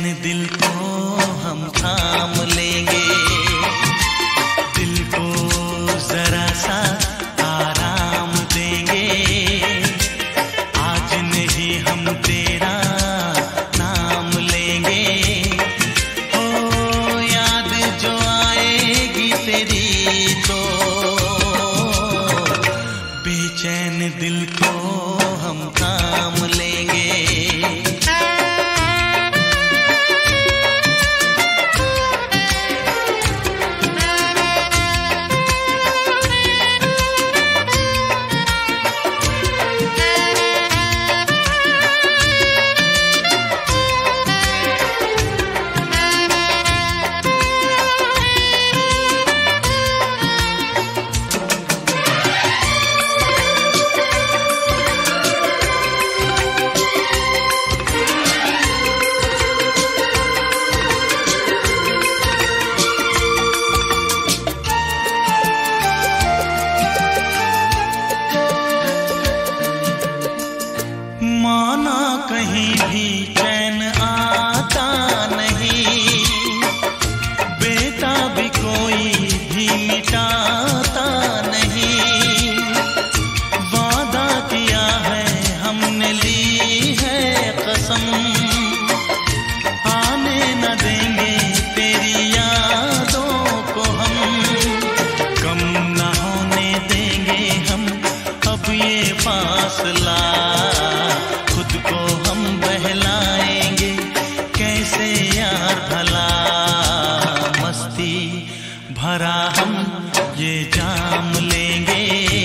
इन दिल को हम थाम लेंगे। दिल को जरा सा आराम देंगे। आज नहीं हम तेरा नाम लेंगे। ओ याद जो आएगी तेरी तो बेचैन दिल को हम थाम लेंगे। हौसला खुद को हम बहलाएँगे कैसे यार भला। मस्ती भरा हम ये जाम लेंगे।